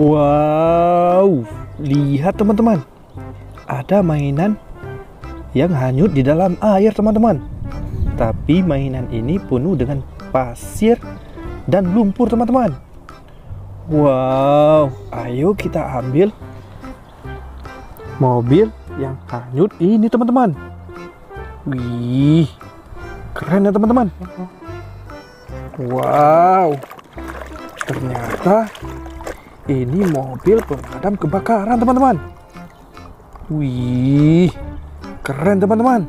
Wow, lihat teman-teman. Ada mainan yang hanyut di dalam air teman-teman. Tapi mainan ini penuh dengan pasir dan lumpur teman-teman. Wow, ayo kita ambil mobil yang hanyut ini teman-teman. Wih, keren ya teman-teman. Wow, ternyata ini mobil pemadam kebakaran teman-teman. Wih, keren teman-teman.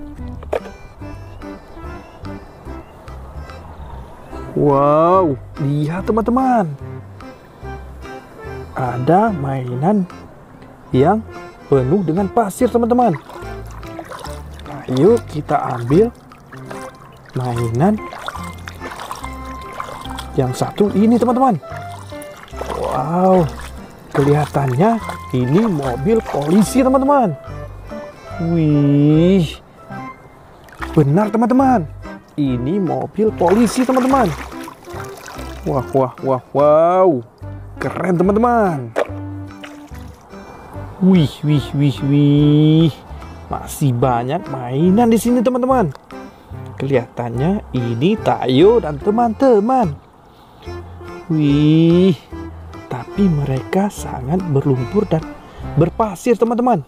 Wow, lihat teman-teman. Ada mainan yang penuh dengan pasir teman-teman. Ayo kita ambil mainan yang satu ini teman-teman. Wow, kelihatannya ini mobil polisi teman-teman. Wih, benar teman-teman. Ini mobil polisi teman-teman. Wah, wah, wah, wow, keren teman-teman. Wih, wih, wih, wih. Masih banyak mainan di sini teman-teman. Kelihatannya ini Tayo dan teman-teman. Wih, tapi mereka sangat berlumpur dan berpasir teman-teman.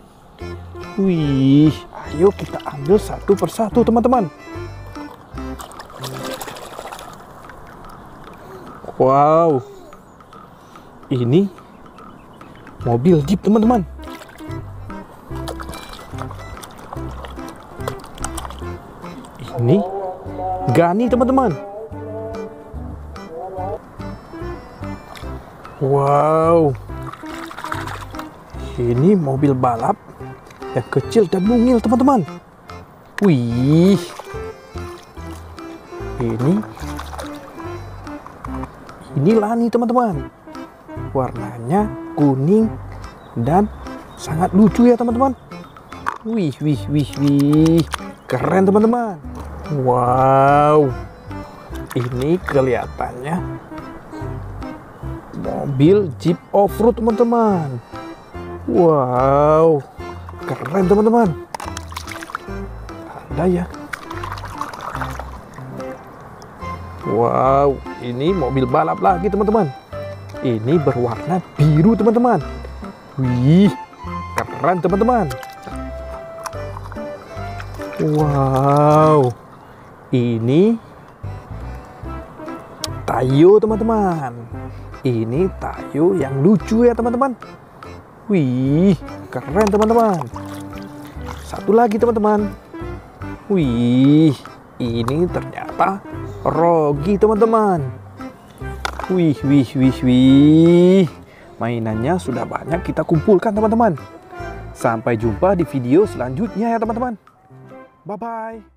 Wih, ayo kita ambil satu persatu teman-teman. Wow, ini mobil jeep teman-teman. Ini Gani teman-teman. Wow. Ini mobil balap yang kecil dan mungil teman-teman. Wih. Ini ini Lani teman-teman. Warnanya kuning dan sangat lucu ya teman-teman. Wih, wih, wih, wih. Keren teman-teman. Wow. Ini kelihatannya mobil Jeep off-road teman-teman. Wow. Keren teman-teman. Ada ya. Wow, ini mobil balap lagi teman-teman. Ini berwarna biru teman-teman. Wih, keren teman-teman. Wow, ini Tayo teman-teman. Ini Tayo yang lucu ya teman-teman. Wih, keren teman-teman. Satu lagi teman-teman. Wih, ini ternyata Rogi teman-teman. Wih, wih, wih, wih. Mainannya sudah banyak kita kumpulkan teman-teman. Sampai jumpa di video selanjutnya ya teman-teman. Bye-bye.